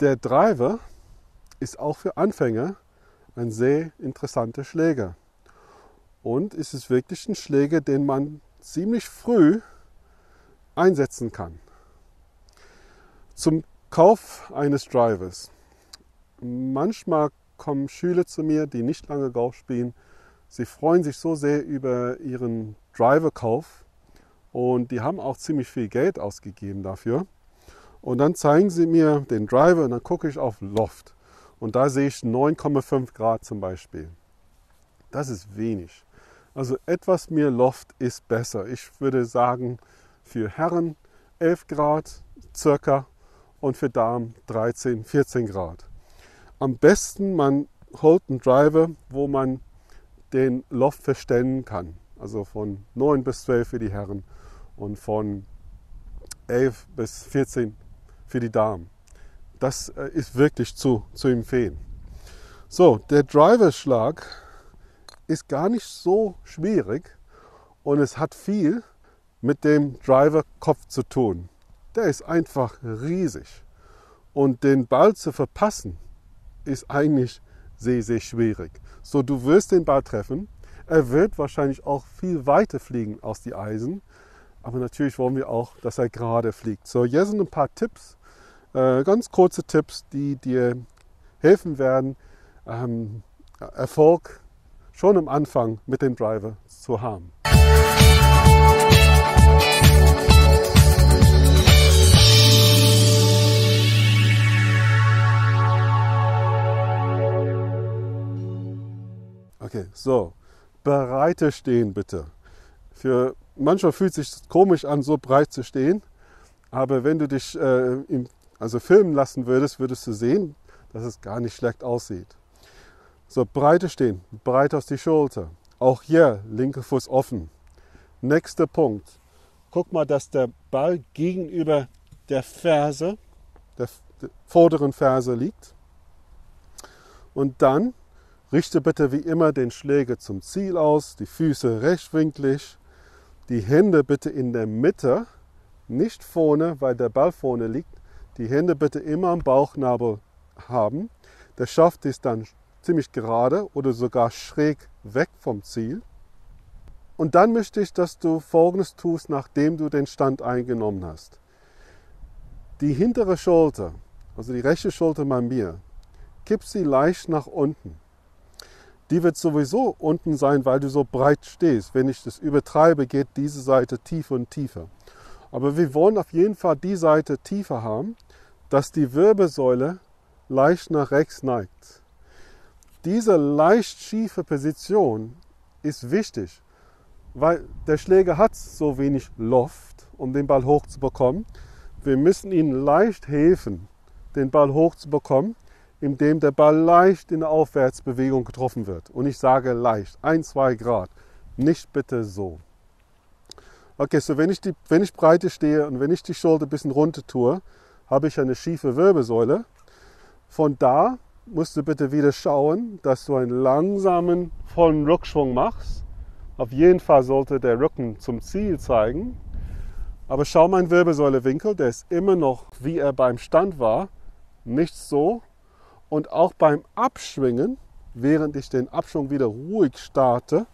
Der Driver ist auch für Anfänger ein sehr interessanter Schläger. Und es ist wirklich ein Schläger, den man ziemlich früh einsetzen kann. Zum Kauf eines Drivers. Manchmal kommen Schüler zu mir, die nicht lange Golf spielen. Sie freuen sich so sehr über ihren Driverkauf und die haben auch ziemlich viel Geld ausgegeben dafür. Und dann zeigen sie mir den Driver und dann gucke ich auf Loft. Und da sehe ich 9,5 Grad zum Beispiel. Das ist wenig. Also etwas mehr Loft ist besser. Ich würde sagen, für Herren 11 Grad circa und für Damen 13, 14 Grad. Am besten man holt einen Driver, wo man den Loft verstellen kann. Also von 9 bis 12 für die Herren und von 11 bis 14 für die Damen. Das äh, ist wirklich zu, zu empfehlen. So, der Driverschlag ist gar nicht so schwierig und es hat viel mit dem Driverkopf zu tun. Der ist einfach riesig. Und den Ball zu verpassen, ist eigentlich sehr, sehr schwierig. So, du wirst den Ball treffen. Er wird wahrscheinlich auch viel weiter fliegen aus die Eisen. Aber natürlich wollen wir auch, dass er gerade fliegt. So, hier sind ein paar Tipps, äh, ganz kurze Tipps, die dir helfen werden, ähm, Erfolg schon am Anfang mit dem Driver zu haben. Okay, so, breite stehen bitte. Für manchmal fühlt es sich komisch an, so breit zu stehen, aber wenn du dich äh, im also filmen lassen würdest, würdest du sehen, dass es gar nicht schlecht aussieht. So, Breite stehen, breit aus die Schulter. Auch hier, linke Fuß offen. Nächster Punkt. Guck mal, dass der Ball gegenüber der Ferse, der vorderen Ferse liegt. Und dann richte bitte wie immer den Schläger zum Ziel aus, die Füße rechtwinklig, die Hände bitte in der Mitte, nicht vorne, weil der Ball vorne liegt, die Hände bitte immer am Bauchnabel haben. Der Schaft ist dann ziemlich gerade oder sogar schräg weg vom Ziel. Und dann möchte ich, dass du Folgendes tust, nachdem du den Stand eingenommen hast. Die hintere Schulter, also die rechte Schulter bei mir, kipp sie leicht nach unten. Die wird sowieso unten sein, weil du so breit stehst. Wenn ich das übertreibe, geht diese Seite tiefer und tiefer. Aber wir wollen auf jeden Fall die Seite tiefer haben dass die Wirbelsäule leicht nach rechts neigt. Diese leicht schiefe Position ist wichtig, weil der Schläger hat so wenig Luft, um den Ball hochzubekommen. Wir müssen ihm leicht helfen, den Ball hochzubekommen, indem der Ball leicht in der Aufwärtsbewegung getroffen wird. Und ich sage leicht, ein, zwei Grad, nicht bitte so. Okay, so wenn ich, die, wenn ich breite stehe und wenn ich die Schulter ein bisschen runter tue, habe ich eine schiefe Wirbelsäule. Von da musst du bitte wieder schauen, dass du einen langsamen, vollen Rückschwung machst. Auf jeden Fall sollte der Rücken zum Ziel zeigen. Aber schau meinen Wirbelsäulewinkel, der ist immer noch, wie er beim Stand war, nicht so. Und auch beim Abschwingen, während ich den Abschwung wieder ruhig starte,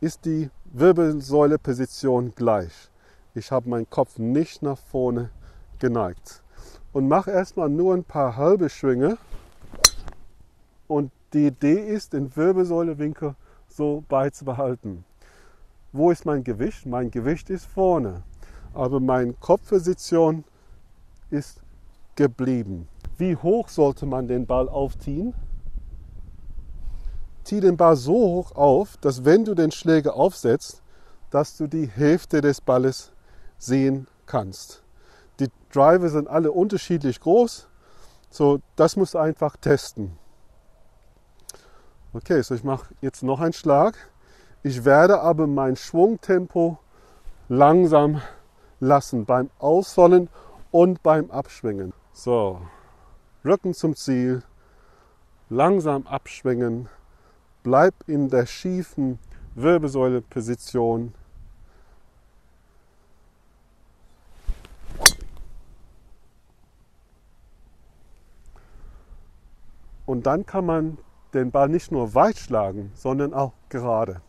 ist die Wirbelsäuleposition gleich. Ich habe meinen Kopf nicht nach vorne geneigt. Und mach erstmal nur ein paar halbe Schwünge. Und die Idee ist, den Wirbelsäulewinkel so beizubehalten. Wo ist mein Gewicht? Mein Gewicht ist vorne. Aber meine Kopfposition ist geblieben. Wie hoch sollte man den Ball aufziehen? Zieh den Ball so hoch auf, dass wenn du den Schläger aufsetzt, dass du die Hälfte des Balles sehen kannst. Die Driver sind alle unterschiedlich groß. So, das muss einfach testen. Okay, so ich mache jetzt noch einen Schlag. Ich werde aber mein Schwungtempo langsam lassen beim Ausrollen und beim Abschwingen. So, Rücken zum Ziel, langsam abschwingen, bleib in der schiefen Wirbelsäuleposition Und dann kann man den Ball nicht nur weit schlagen, sondern auch gerade.